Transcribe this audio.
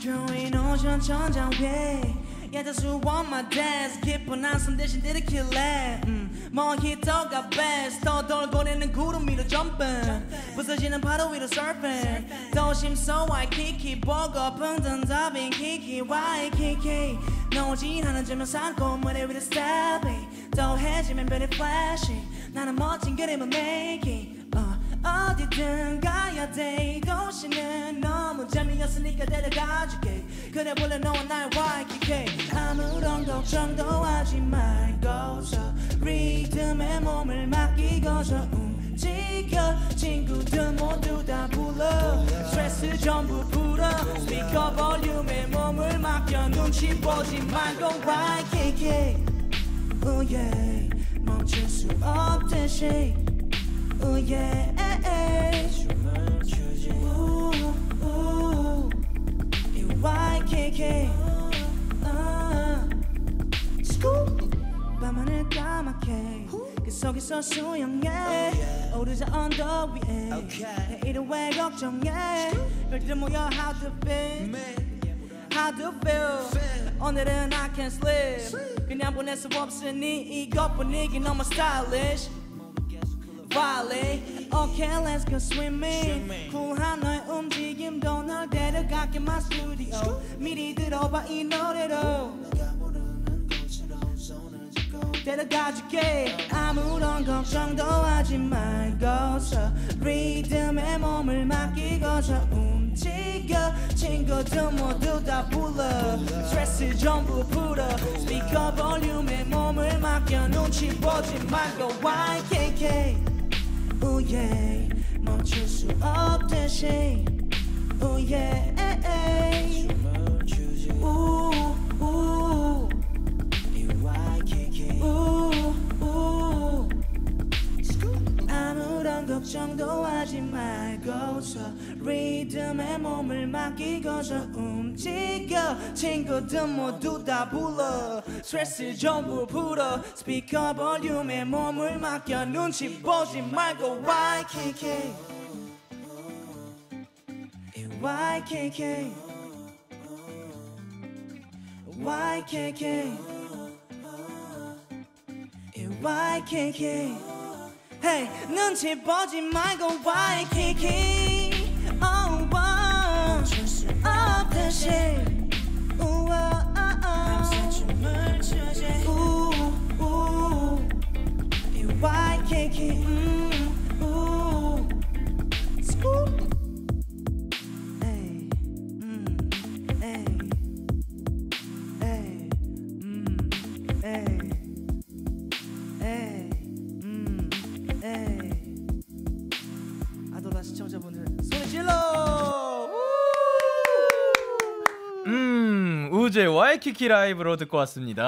Growing ocean 천장 위에 Yeah, that's who on my desk 깊은 한숨 대신 들이킬래 음, 모히또가 best 더 돌고래는 구름 위로 jumping. 부서지는 파도 위로 surfing. 도심 so 와이키키 보고픈 던답인 키키 와이 키키 노진하는 주면 삼고 무대 위로 stepping 더해지면 별이 flashing 나는 멋진 그림을 making 재미없으니까 데려가줄게. 그래 원래 너와 나의 YKK 아무런 걱정도 하지 말고서 리듬에 몸을 맡기고서 움직여 친구들 모두 다 불러. 스트레스 전부 풀어. 스피커 볼륨에 몸을 맡겨. 눈치 보지 말고 YKK oh yeah. 멈출 수 없듯이 Oh yeah, YKK. 아, 스쿠. 밤하늘 까맣게. 그 속에서 수영해. 오르자 언덕 위에. 내일은 왜 걱정해? 별들 모여 how to feel. How to feel. 오늘은 I can't sleep. 그냥 보낼 수 없으니 이것 분위기 너무 stylish Violate Okay let's go swimming. 쿨한 너의 움직임도 널 데려갈게 my studio 미리 들어봐 이 노래로. 데려가줄게. 아무런 걱정도 하지 말고서 리듬에 몸을 맡기고서 움직여. 친구들 모두 다 불러. 스트레스 전부 풀어. 스피커 볼륨에 몸을 맡겨. 눈치 보지 말고 YKK oh yeah 멈출 수 없듯이 oh yeah 걱정도 하지 말고서 리듬에 몸을 맡기고서 움직여. 친구들 모두 다 불러. 스트레스 전부 풀어. 스피커 볼륨에 몸을 맡겨. 눈치 보지 말고 YKK YKK YKK YKK Hey 눈치 보지 말고 YKK Oh wow 없듯이 우와 춤을 추지 ooh 이 YKK 음, 음, 우주의 와이키키 라이브로 듣고 왔습니다.